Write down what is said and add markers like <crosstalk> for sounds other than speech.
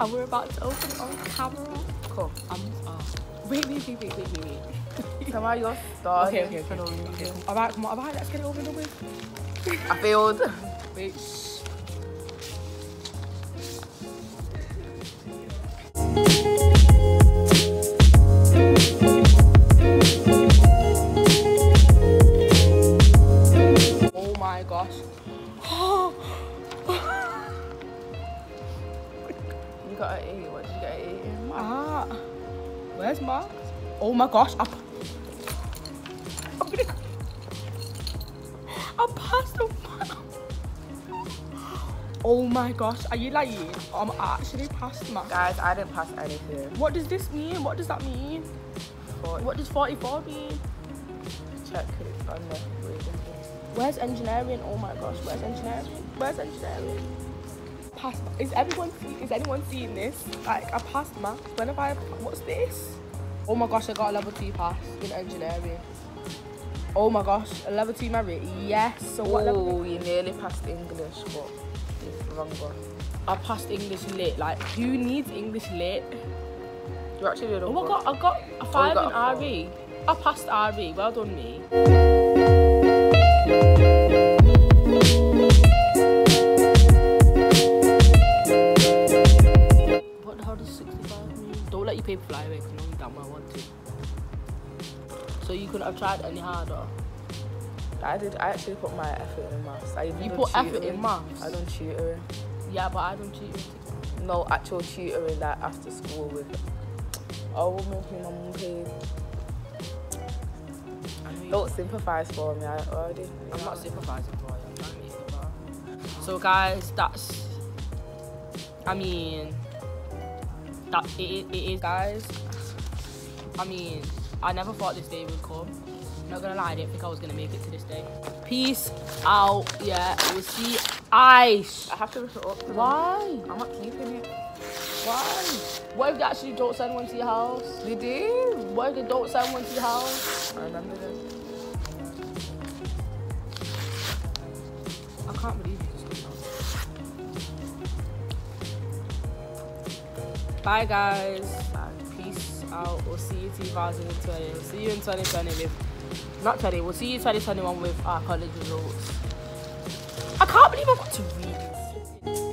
and we're about to open on camera. Cool. I'm uh, wait, wait, wait, wait, wait, wait, wait. Come on, you're starting. Okay, okay, okay. come okay. okay. All right, come on, all right, let's get it over the way. I failed. Wait. Oh my gosh. <gasps> <gasps> <gasps> You got an eight. What you get an eight in? Ah. Where's Mark? Oh my gosh. I, passed the mark. Oh my gosh. Are you lying? I'm actually past Mark. Guys, I didn't pass anything. What does this mean? What does that mean? But What does 44 mean? check it on the. Where's engineering? Oh my gosh, where's engineering? Where's engineering? Past is everyone is anyone seeing this? Like I passed maths. When have I what's this? Oh my gosh, I got a level two pass in engineering. Oh my gosh, a level two merit. Yes. So what level? Oh, you nearly passed English, but it's wrong one. I passed English lit. Like who needs English lit? You actually did a Oh my god, I got a oh, five got a in RE. I passed RE. Well done me. Don't let your paper fly away because you you damn well want to. So you couldn't have tried any harder. I did. I actually put my effort in maths. I even You put effort in maths? I done tutoring. Yeah, but I don't cheat. No actual tutoring like after school with a woman who my mum paid. I know you- Don't sympathise for me. I already. I'm not sympathizing for you. I'm trying to make you better. So guys, that's. I mean, that it, it, it is, guys. I mean, I never thought this day would come. I'm Not gonna lie, I didn't think I was gonna make it to this day. Peace out. Yeah, we'll see. Ice. I have to rip it up. Why? I'm not keeping it. Why? What if they actually don't send one to your house? They do. What if they don't send one to your house? I remember this. I can't believe you Bye guys. And Peace out. We'll see you 2020. We'll see you in 2020 with not 20. We'll see you 2021 with our college results. I can't believe I got to read